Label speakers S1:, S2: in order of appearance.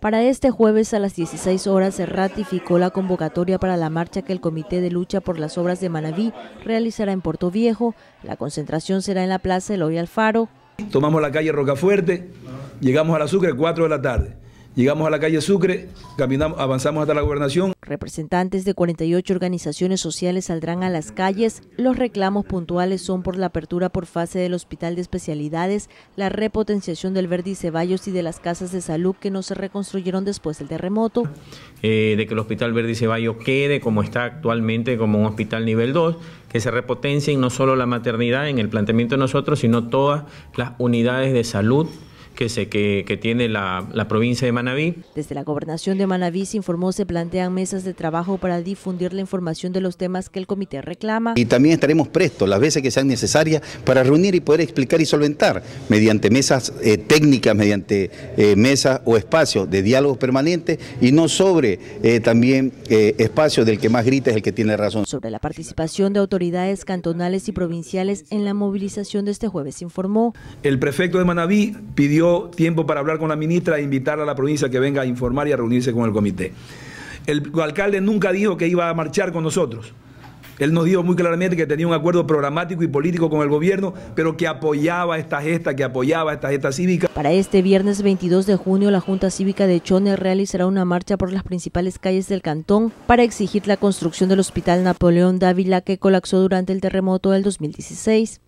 S1: Para este jueves a las 16 horas se ratificó la convocatoria para la marcha que el Comité de Lucha por las Obras de Manaví realizará en Puerto Viejo. La concentración será en la Plaza Eloy Alfaro.
S2: Tomamos la calle Rocafuerte, llegamos a la Sucre 4 de la tarde. Llegamos a la calle Sucre, caminamos, avanzamos hasta la gobernación.
S1: Representantes de 48 organizaciones sociales saldrán a las calles. Los reclamos puntuales son por la apertura por fase del Hospital de Especialidades, la repotenciación del Verdi Ceballos y de las casas de salud que no se reconstruyeron después del terremoto.
S3: Eh, de que el Hospital Verdi Ceballos quede como está actualmente, como un hospital nivel 2, que se repotencien no solo la maternidad en el planteamiento de nosotros, sino todas las unidades de salud que, se, que, que tiene la, la, provincia de Manabí.
S1: Desde la gobernación de Manabí se informó se plantean mesas de trabajo para difundir la información de los temas que el comité reclama.
S4: Y también estaremos prestos las veces que sean necesarias para reunir y poder explicar y solventar mediante mesas eh, técnicas, mediante eh, mesas o espacios de diálogo permanente y no sobre eh, también eh, espacios del que más grita es el que tiene razón.
S1: Sobre la participación de autoridades cantonales y provinciales en la movilización de este jueves informó.
S2: El prefecto de Manabí pidió tiempo para hablar con la ministra e invitar a la provincia que venga a informar y a reunirse con el comité. El alcalde nunca dijo que iba a marchar con nosotros. Él nos dijo muy claramente que tenía un acuerdo programático y político con el gobierno, pero que apoyaba esta gesta, que apoyaba esta gesta cívica.
S1: Para este viernes 22 de junio, la Junta Cívica de Chone realizará una marcha por las principales calles del cantón para exigir la construcción del Hospital Napoleón Dávila que colapsó durante el terremoto del 2016.